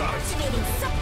Activating